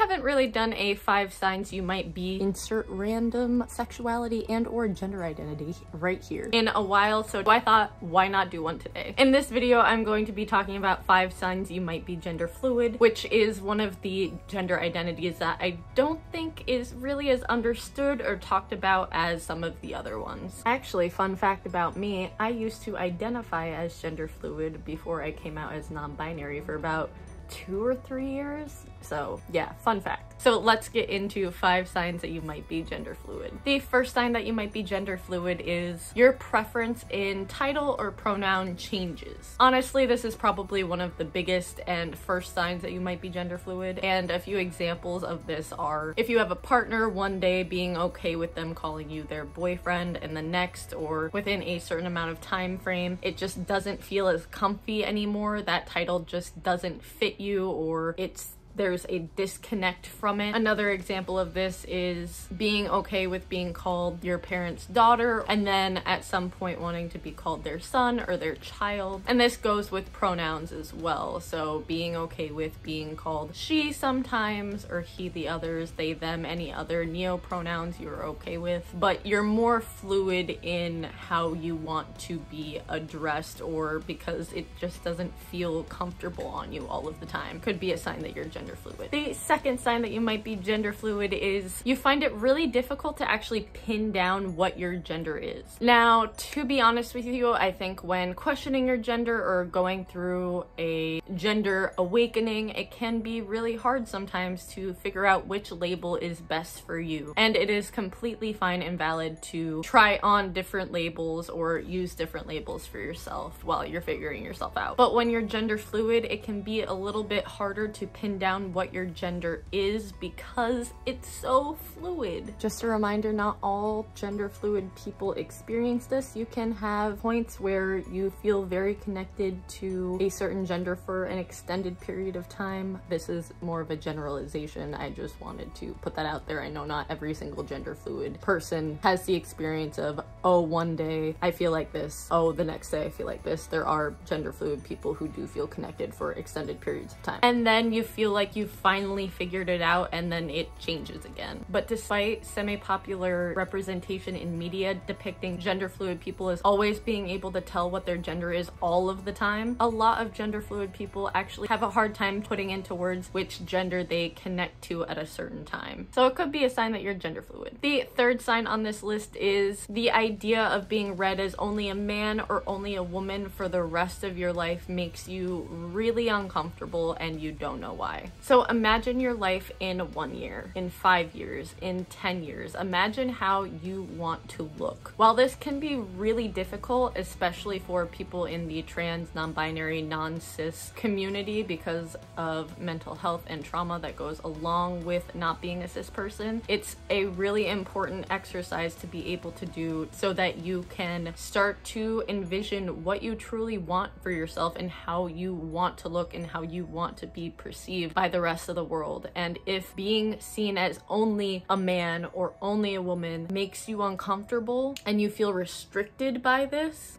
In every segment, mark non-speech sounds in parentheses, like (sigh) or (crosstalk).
haven't really done a five signs you might be insert random sexuality and or gender identity right here in a while, so I thought why not do one today? In this video, I'm going to be talking about five signs you might be gender fluid, which is one of the gender identities that I don't think is really as understood or talked about as some of the other ones. Actually, fun fact about me, I used to identify as gender fluid before I came out as non-binary for about two or three years. So yeah, fun fact. So let's get into five signs that you might be gender fluid. The first sign that you might be gender fluid is your preference in title or pronoun changes. Honestly, this is probably one of the biggest and first signs that you might be gender fluid. And a few examples of this are if you have a partner one day being okay with them calling you their boyfriend and the next or within a certain amount of time frame, it just doesn't feel as comfy anymore. That title just doesn't fit you or it's there's a disconnect from it. Another example of this is being okay with being called your parent's daughter and then at some point wanting to be called their son or their child. And this goes with pronouns as well. So being okay with being called she sometimes or he the others, they them, any other neo pronouns you're okay with. But you're more fluid in how you want to be addressed or because it just doesn't feel comfortable on you all of the time. Could be a sign that you're gender fluid. The second sign that you might be gender fluid is you find it really difficult to actually pin down what your gender is. Now, to be honest with you, I think when questioning your gender or going through a gender awakening, it can be really hard sometimes to figure out which label is best for you. And it is completely fine and valid to try on different labels or use different labels for yourself while you're figuring yourself out. But when you're gender fluid, it can be a little bit harder to pin down down what your gender is because it's so fluid. Just a reminder, not all gender fluid people experience this. You can have points where you feel very connected to a certain gender for an extended period of time. This is more of a generalization. I just wanted to put that out there. I know not every single gender fluid person has the experience of, oh, one day I feel like this. Oh, the next day I feel like this. There are gender fluid people who do feel connected for extended periods of time. And then you feel like like you finally figured it out and then it changes again. But despite semi-popular representation in media depicting gender fluid people as always being able to tell what their gender is all of the time, a lot of gender fluid people actually have a hard time putting into words which gender they connect to at a certain time. So it could be a sign that you're gender fluid. The third sign on this list is the idea of being read as only a man or only a woman for the rest of your life makes you really uncomfortable and you don't know why. So imagine your life in one year, in five years, in 10 years. Imagine how you want to look. While this can be really difficult, especially for people in the trans, non-binary, non-cis community because of mental health and trauma that goes along with not being a cis person, it's a really important exercise to be able to do so that you can start to envision what you truly want for yourself and how you want to look and how you want to be perceived by the rest of the world. And if being seen as only a man or only a woman makes you uncomfortable and you feel restricted by this,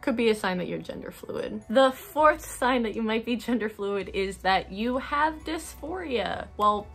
could be a sign that you're gender fluid. The fourth sign that you might be gender fluid is that you have dysphoria. Well,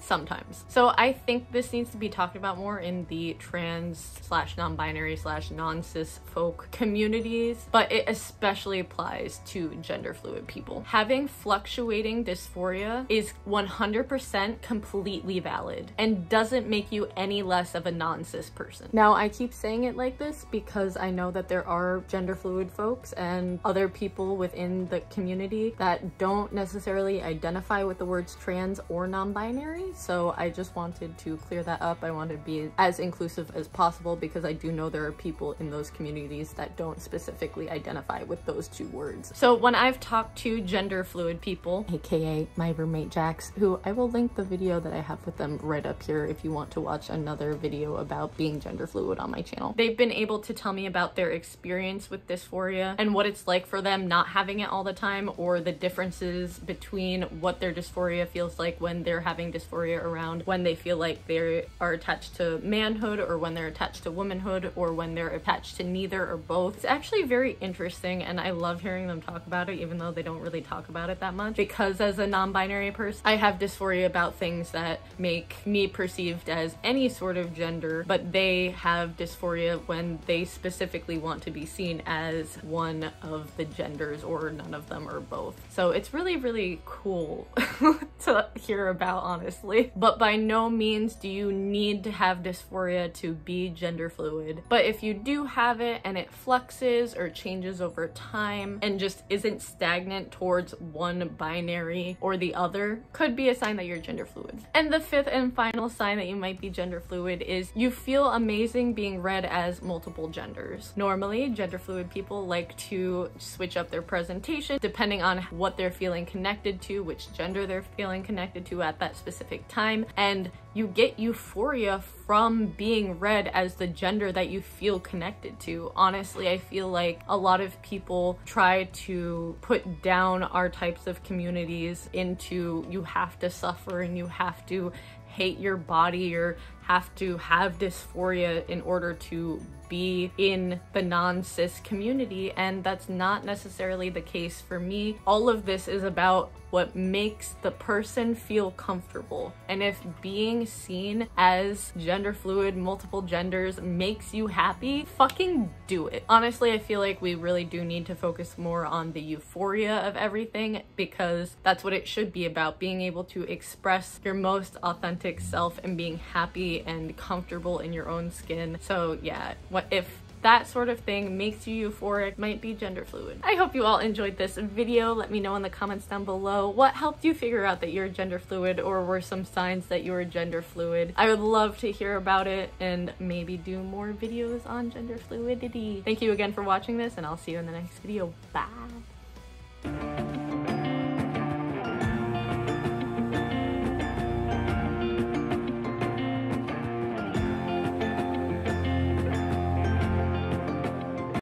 sometimes. So I think this needs to be talked about more in the trans slash non-binary slash non-cis folk communities, but it especially applies to gender fluid people. Having fluctuating dysphoria is 100% completely valid and doesn't make you any less of a non-cis person. Now I keep saying it like this because I know that there are gender fluid folks and other people within the community that don't necessarily identify with the words trans or non-binary so I just wanted to clear that up. I wanted to be as inclusive as possible because I do know there are people in those communities that don't specifically identify with those two words. So when I've talked to gender fluid people, aka my roommate Jax, who I will link the video that I have with them right up here if you want to watch another video about being gender fluid on my channel. They've been able to tell me about their experience with dysphoria and what it's like for them not having it all the time or the differences between what their dysphoria feels like when they're having dysphoria around when they feel like they are attached to manhood or when they're attached to womanhood or when they're attached to neither or both. It's actually very interesting and I love hearing them talk about it even though they don't really talk about it that much because as a non-binary person I have dysphoria about things that make me perceived as any sort of gender but they have dysphoria when they specifically want to be seen as one of the genders or none of them or both. So it's really really cool (laughs) to hear about honestly. (laughs) But by no means do you need to have dysphoria to be gender fluid. But if you do have it and it fluxes or changes over time and just isn't stagnant towards one binary or the other, could be a sign that you're gender fluid. And the fifth and final sign that you might be gender fluid is you feel amazing being read as multiple genders. Normally, gender fluid people like to switch up their presentation depending on what they're feeling connected to, which gender they're feeling connected to at that specific time. And you get euphoria from being read as the gender that you feel connected to. Honestly, I feel like a lot of people try to put down our types of communities into you have to suffer and you have to hate your body or have to have dysphoria in order to be in the non-cis community and that's not necessarily the case for me. All of this is about what makes the person feel comfortable. And if being seen as gender fluid, multiple genders makes you happy, fucking do it. Honestly, I feel like we really do need to focus more on the euphoria of everything because that's what it should be about, being able to express your most authentic self and being happy and comfortable in your own skin. So yeah, what if that sort of thing makes you euphoric might be gender fluid. I hope you all enjoyed this video. Let me know in the comments down below what helped you figure out that you're gender fluid or were some signs that you were gender fluid. I would love to hear about it and maybe do more videos on gender fluidity. Thank you again for watching this and I'll see you in the next video. Bye!